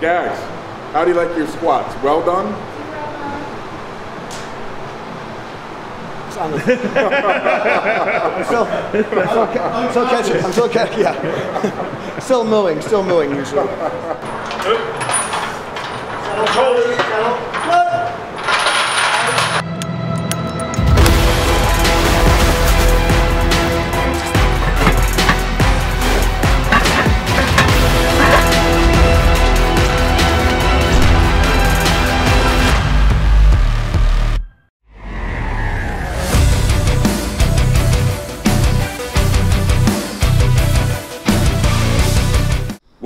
Gags, how do you like your squats? Well done? I'm still, I'm still, I'm still catching. I'm still catching. Yeah, still mooing. Still mooing usually.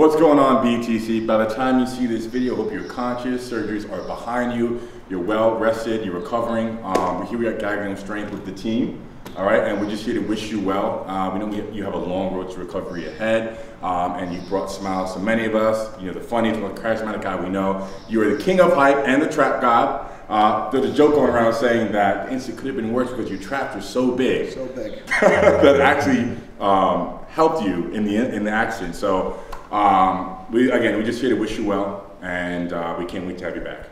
What's going on BTC? By the time you see this video, hope you're conscious, surgeries are behind you, you're well rested, you're recovering. Um, we're here we at Strength with the team, all right? And we're just here to wish you well. Uh, we know you have a long road to recovery ahead, um, and you brought smiles to many of us. You know, the funniest, most charismatic guy we know. You are the king of hype and the trap god. Uh, there's a joke going around saying that the incident could have been worse because your traps are so big. So big. that actually um, helped you in the in the accident. So um, we again, we just here to wish you well, and uh, we can't wait to have you back.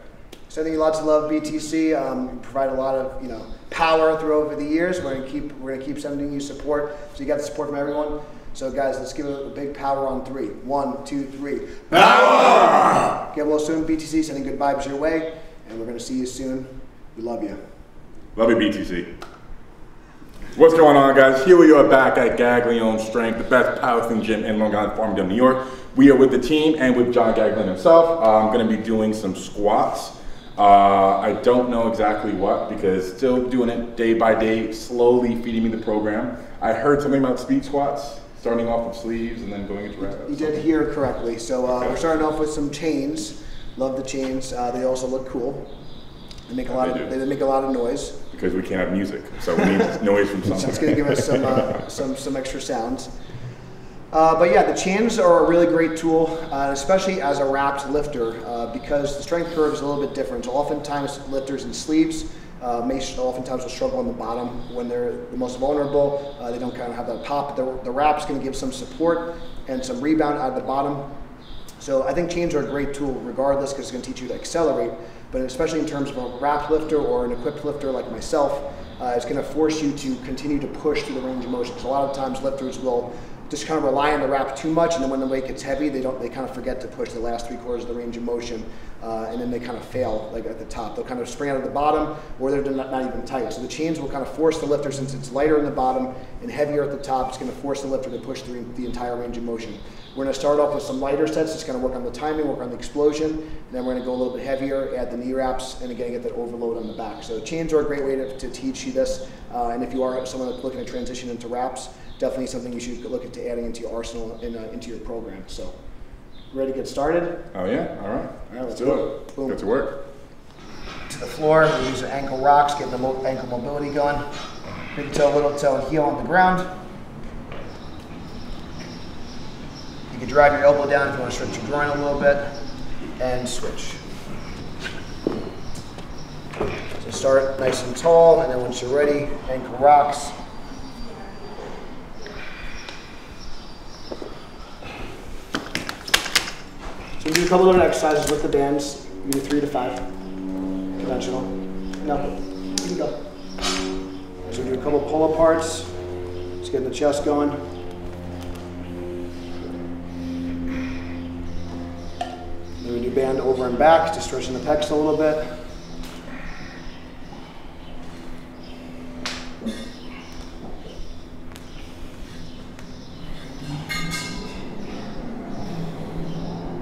Sending you lots of love, BTC. Um, you provide a lot of you know power through over the years. We're gonna keep we're gonna keep sending you support. So you got the support from everyone. So guys, let's give it a big power on three. One, two, three. Power! Get well soon, BTC. Sending good vibes your way, and we're gonna see you soon. We love you. Love you, BTC. What's going on, guys? Here we are back at Gaglione Strength, the best powerlifting gym in Long Island, Farmingdale, New York. We are with the team and with John Gaglione himself. Uh, I'm going to be doing some squats. Uh, I don't know exactly what because still doing it day by day, slowly feeding me the program. I heard something about speed squats, starting off with sleeves and then going into reps. You did hear correctly. So uh, we're starting off with some chains. Love the chains. Uh, they also look cool. They make a lot They of do. they make a lot of noise. because we can't have music, so we need noise from So it's going to give us some, uh, some, some extra sounds. Uh, but yeah, the chains are a really great tool, uh, especially as a wrapped lifter, uh, because the strength curve is a little bit different. So oftentimes lifters in sleeves uh, may oftentimes will struggle on the bottom when they're the most vulnerable. Uh, they don't kind of have that pop. The, the wrap's going to give some support and some rebound out of the bottom. So I think chains are a great tool regardless because it's going to teach you to accelerate, but especially in terms of a wrapped lifter or an equipped lifter like myself, uh, it's going to force you to continue to push through the range of motion. A lot of times lifters will just kind of rely on the wrap too much, and then when the weight gets heavy, they don't they kind of forget to push the last three quarters of the range of motion, uh, and then they kind of fail like at the top. They'll kind of spring out at the bottom, or they're not, not even tight. So the chains will kind of force the lifter, since it's lighter in the bottom and heavier at the top, it's going to force the lifter to push through the entire range of motion. We're going to start off with some lighter sets. It's going to work on the timing, work on the explosion. And then we're going to go a little bit heavier, add the knee wraps, and again get that overload on the back. So chains are a great way to, to teach you this. Uh, and if you are someone that's looking to transition into wraps, definitely something you should look into adding into your arsenal and uh, into your program. So, ready to get started? Oh yeah, all right. All right, let's do go. it. Boom. Get to work. To the floor. We use ankle rocks, get the mo- ankle mobility going. Big toe, little toe, and heel on the ground. You can drive your elbow down if you want to stretch your groin a little bit, and switch. So start nice and tall, and then once you're ready, ankle rocks. We do a couple different exercises with the bands. We do three to five. Conventional. No, you can go. So we do a couple pull aparts. Just getting the chest going. Then we do band over and back, just stretching the pecs a little bit.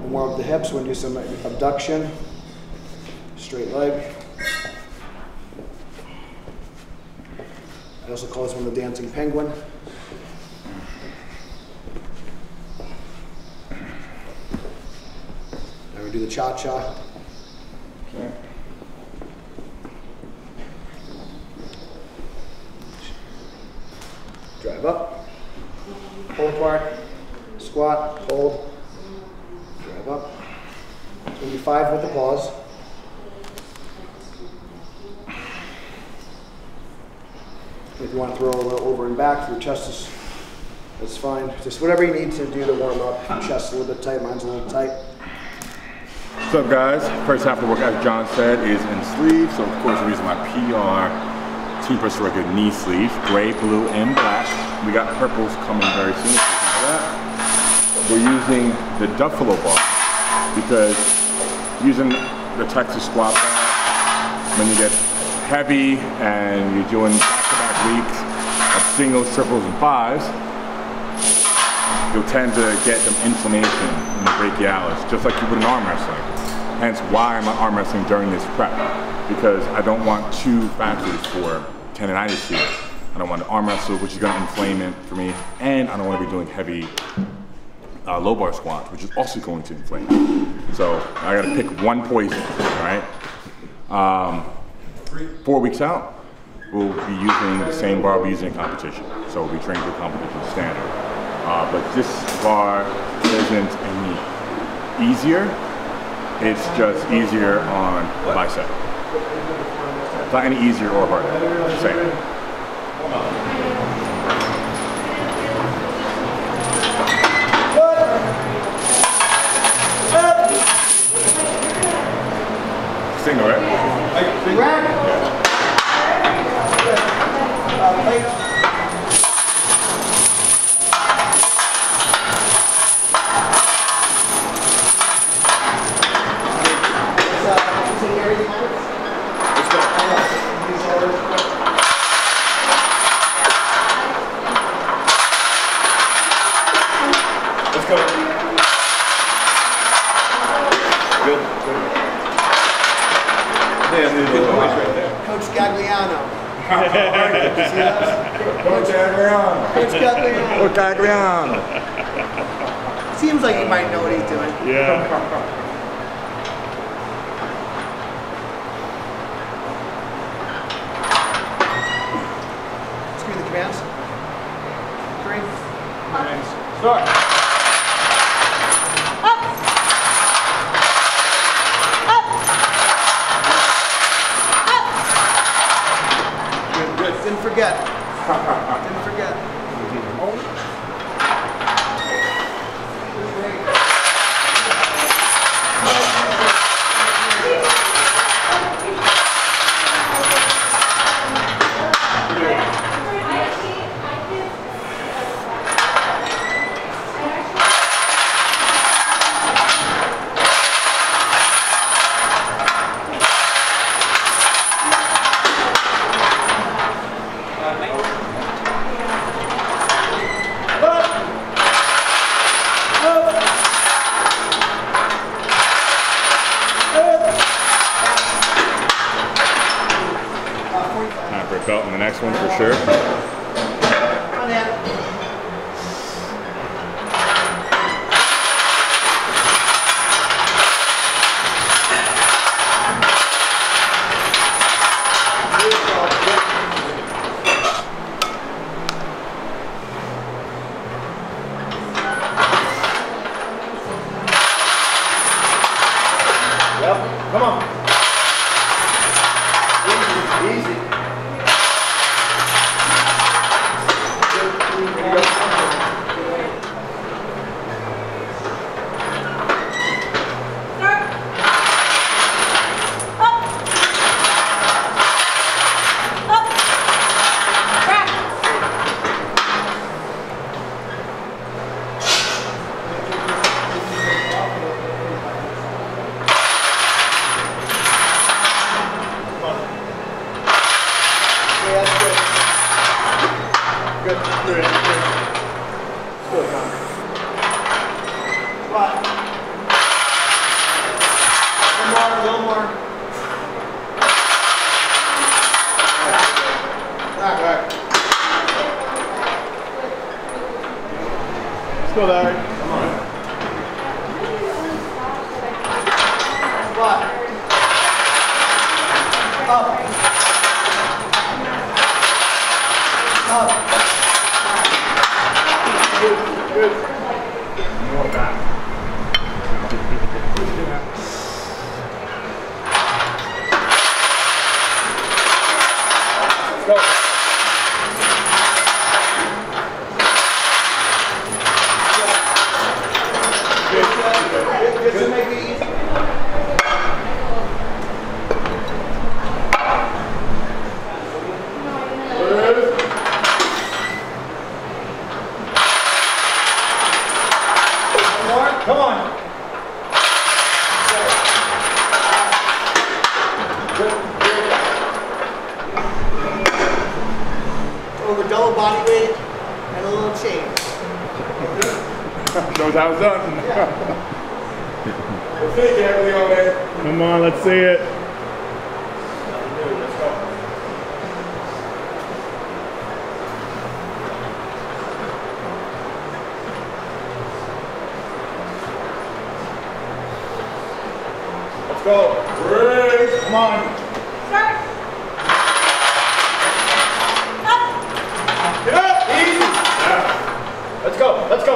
Warm up the hips. We'll do some abduction, straight leg. I also call this one the dancing penguin. Now we do the cha-cha. Okay. Drive up, pull apart, squat, hold, drive up. So we do five with the pause. If you want to throw a little over and back, your chest is, that's fine. Just whatever you need to do to warm up. Your chest a little bit tight, mine's a little tight. What's up guys? First half of the workout, as John said, is in sleeves. So of course we're using my PR Team Personal Record knee sleeve, gray, blue, and black. We got purples coming very soon. We're using the Duffalo bar because using the Texas squat bar, when you get heavy and you're doing back-to-back weeks of singles, triples, and fives, you'll tend to get some inflammation in the brachialis, just like you would in arm wrestling. Hence why I'm arm wrestling during this prep, because I don't want two factors for tendonitis here. I don't want to arm wrestle, which is going to inflame it for me, and I don't want to be doing heavy uh, low bar squats, which is also going to inflame. So I got to pick one poison, right? Um, four weeks out, we'll be using the same bar we use in competition. So we'll be training to competition standard. Uh, but this bar isn't any easier. It's just easier on bicep. It's not any easier or harder. Same. Single, right plate. Is, uh, is it area limits? Let's go. These are- Let's go. Good. Yeah, good voice right there. Coach Gaglione. Coach Adrian. Coach Gaglione. Coach Adrian. Seems like he might know what he's doing. Yeah. Screw the commands. Three. Start. Good, good. Didn't forget. Didn't forget. Time for a belt in the next one for sure. Come on, Dad. Yep. Come on. Easy. Easy. Yeah, that's good. Good. Good. Good. Good, Connor. Squat. One more, a little more. Back, back. Let's go, Larry. Squat. Up. Up. Good, good. More back. Let's go. Good, good to make it easy. knows how it's done. Let's take it, everything on there. Come on, let's see it. Let's go. Raise. Come on. Start. Get up. Easy. Yeah. Let's go. Let's go.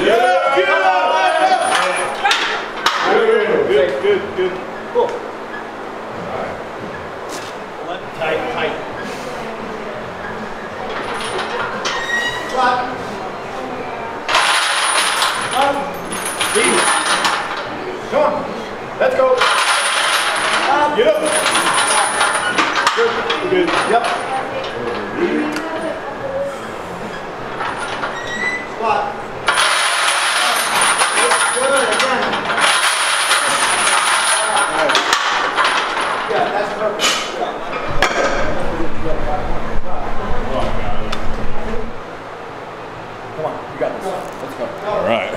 Yeah. Get up. Good. Good. Good. Good. Cool. Tight, tight. Squat. Easy. Come on. Let's go. Get up. Good. Good. Yep. Squat. Good, again. Yeah, that's perfect. Come on, you got this. Let's go. All right.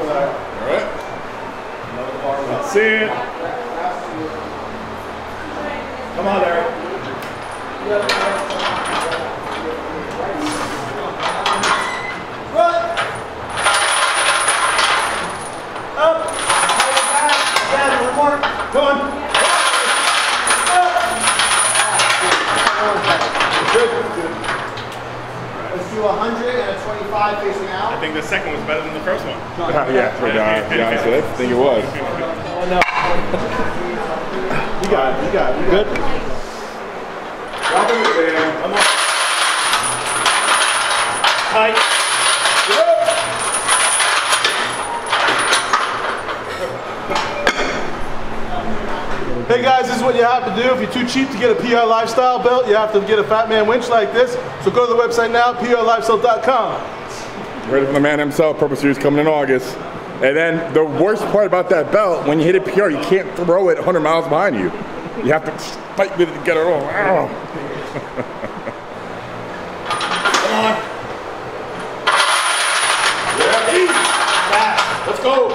All right. Let's see it. Come on, Larry. Front. Up. Back. Down. One more. Come on. Good. Good. Let's do a 100 and a 25 facing I out. think the second was better than the first one. Uh, yeah, for uh, to be honest with you, I think it was. You got it. You got it. You good? Drop in the band. Come on. Tight. Hey guys, this is what you have to do. If you're too cheap to get a PR Lifestyle belt, you have to get a Fat Man winch like this. So go to the website now, prlifestyle.com. Ready for the man himself. Purple Series coming in August. And then the worst part about that belt, when you hit a PR, you can't throw it 100 miles behind you. You have to fight with it to get it all. Ow. Yeah, easy. Fast. Let's go.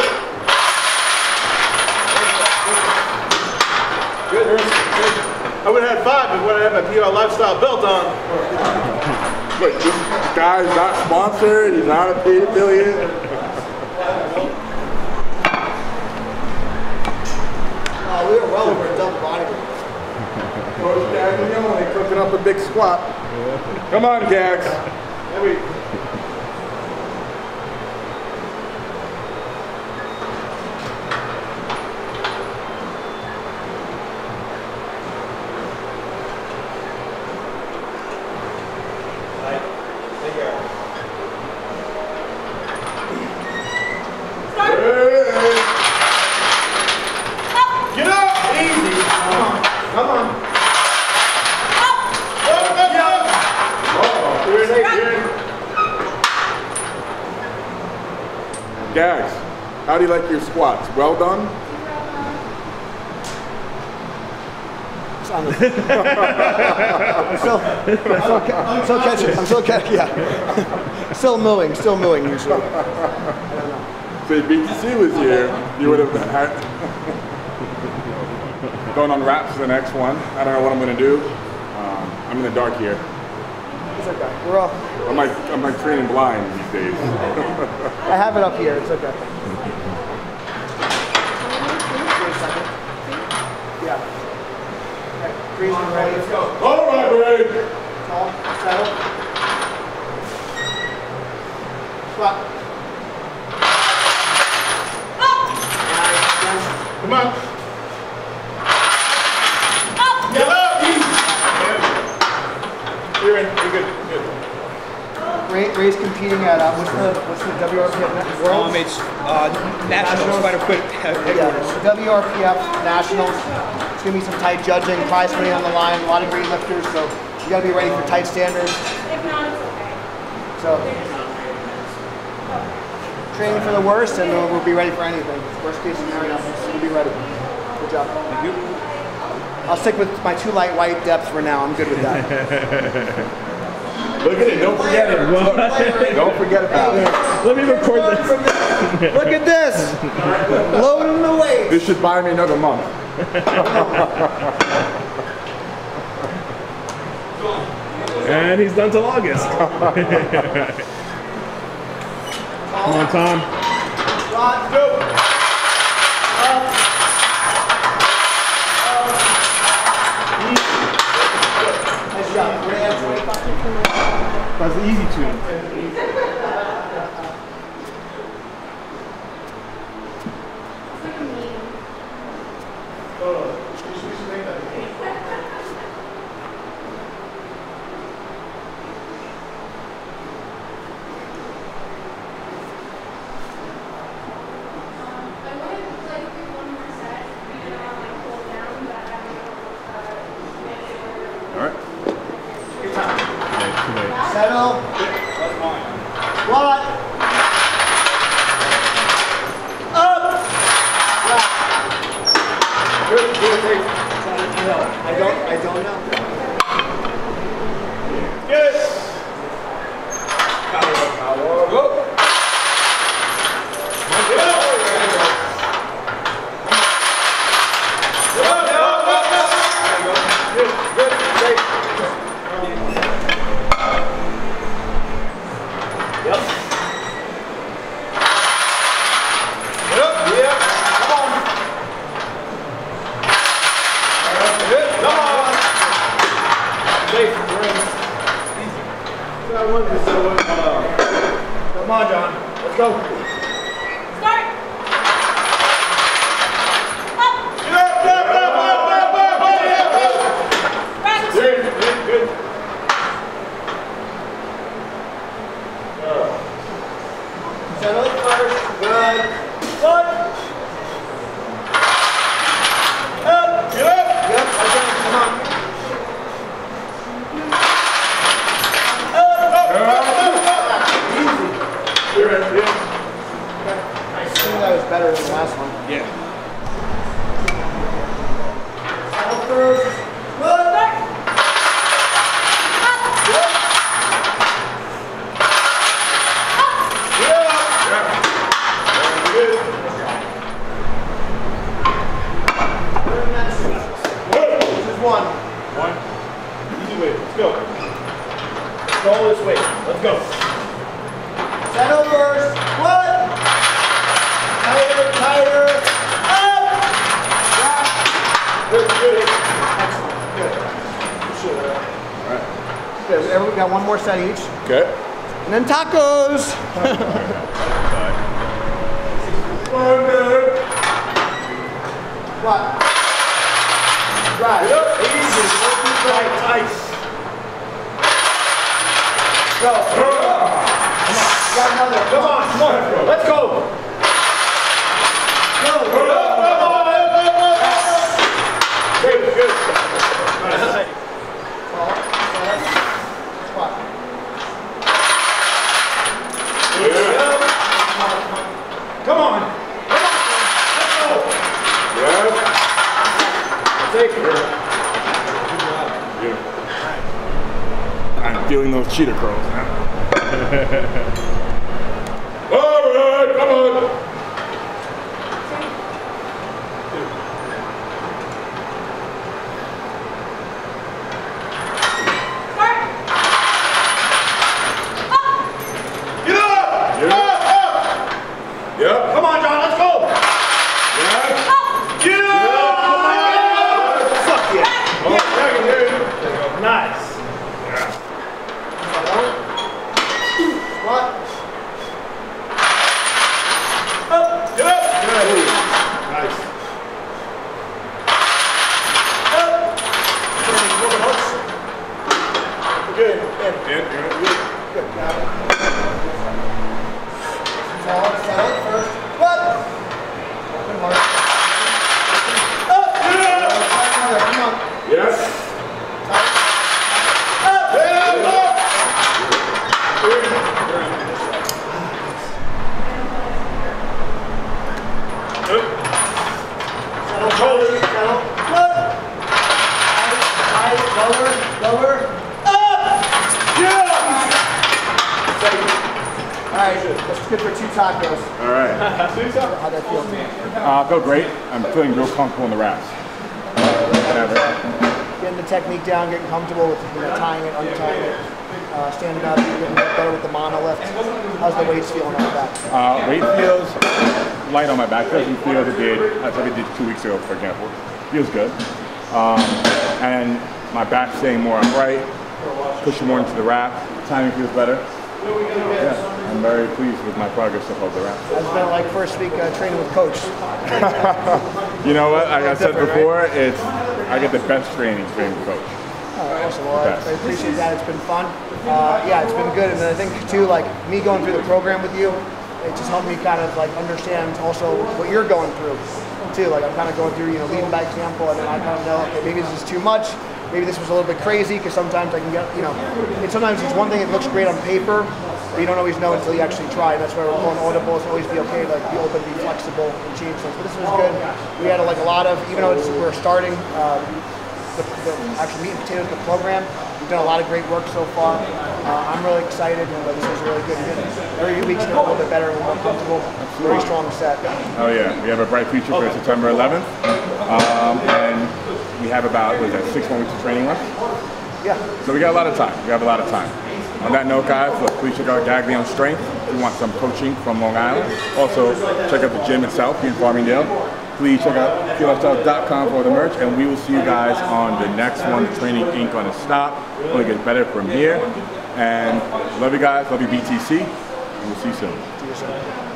I would have had five if I had my PR Lifestyle built on. Wait, this guy's not sponsored. He's not a paid affiliate. Oh, we were well over a double body weight. Coach Gaglione cooking up a big squat. Come on, Gags. Get up! Easy. Come on. Come on. Up, up, up. Uh-oh. Good, good. Gags, how do you like your squats? Well done? I'm still, I'm still, ca- I'm still catching. I'm still catching. Yeah. still mooing. Still mooing usually. So if BTC was here, you would have had going on wraps for the next one. I don't know what I'm gonna do. Um, I'm in the dark here. It's okay. We're all. I'm like I'm like training blind these days. I have it up here. It's okay. Wait a second. Yeah. Okay. Freezing ready. Let's go. All right, Ray. Tall. Settle. Squat. Come on. Get up. Easy. You're in. You're good. Good. Ray, Ray's competing at uh, what's the what's the WRPF World? Um, it's uh, National Spider Quit yeah. WRPF Nationals. It's going to be some tight judging, prize money on the line, a lot of great lifters, so you got to be ready for tight standards. If not, it's okay. So, training for the worst, and we'll be ready for anything. Worst case scenario, we'll be ready. Good job. Thank you. I'll stick with my two light white depths for now. I'm good with that. Look at it. Don't forget it. Don't forget about it. Let me record this. Look at this. Loading the weights. This should buy me another month. and he's done till August. Come on, Tom. Rod, go. Nice job. That's an easy tune. got one more set each. Okay. And then tacos. what? Right. Yep. Easy. Go. Come on. Come on. Come on. Let's go. cheetah curls. What? Right, that's good for two tacos. All right. How'd that feel? Uh, I feel great. I'm feeling real comfortable in the wraps. Whatever. Getting the technique down, getting comfortable with you know, tying it, untying it, uh, standing up, getting better with the monolift. How's the weights feeling on the back? Uh, weight feels light on my back. Doesn't feel as it did as I did two weeks ago, for example. Feels good. Um, and my back staying more upright, pushing more into the wrap. Timing feels better. Yeah, I'm very pleased with my progress so far with the wrap. How's it been like first week uh, training with coach? You know what? Like I said Different, right? before, it's I get the best training training with coach. Oh, awesome. Well, I, I appreciate that. It's been fun. Uh, yeah, it's been good. And I think too, like me going through the program with you, it just helped me kind of like understand also what you're going through too. Like I'm kind of going through, you know, leading by example, and then I kind of know, okay, maybe this is too much. Maybe this was a little bit crazy because sometimes I can get, you know, and sometimes it's one thing that looks great on paper, but you don't always know until you actually try. That's why we're going audible. It's always be okay, like be open, be flexible, and change things. But this was good. We had like a lot of, even though it's, we're starting. Um, the, the actual meat and potatoes of the program. We've done a lot of great work so far. Uh, I'm really excited, but this is really good. Every week's getting a little bit better, a little more comfortable. Very strong set. Oh yeah, we have a bright future for September 11th, um, and we have about what is that six more weeks of training left. Yeah. So we got a lot of time. We have a lot of time. On that note, guys, look, please check out Gaglione Strength. If you want some coaching from Long Island. Also, check out the gym itself here in Farmingdale. Please check out QLifestyle.com for the merch, and we will see you guys on the next one. Training Inc. on the stop. Only get better from here. And love you guys. Love you, BTC. And we'll see you soon.